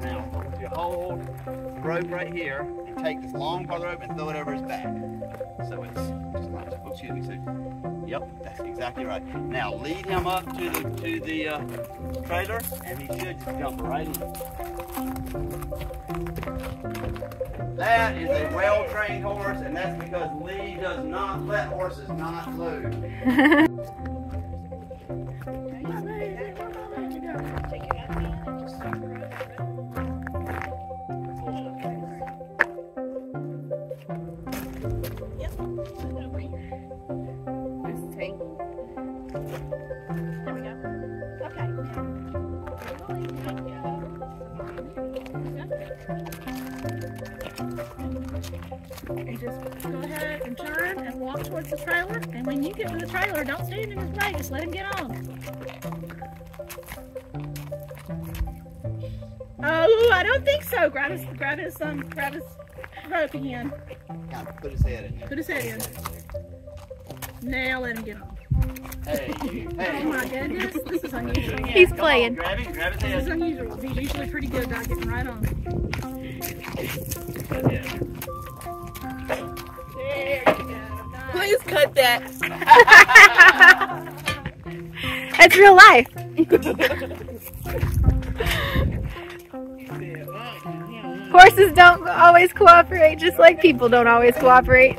Now. You hold rope right here and take this long part of the rope and throw it over his back. So it's just like, excuse me, so, yep, that's exactly right. Now lead him up to the, to the uh, trailer and he should just jump right in. That is a well-trained horse and that's because Lea does not let horses not load. And just go ahead and turn and walk towards the trailer. And when you get to the trailer, don't stand in his way. Just let him get on. I don't think so. Grab his, grab his, um, grab his rope again. Now put his head in. Put his head in. Now let him get on. Hey, hey. Oh my goodness, this is unusual. He's Come on, playing. grab him, grab his This is unusual. He's usually pretty good about getting right on. There you go. Nice. Please cut that. That's real life. Horses don't always cooperate, just like people don't always cooperate.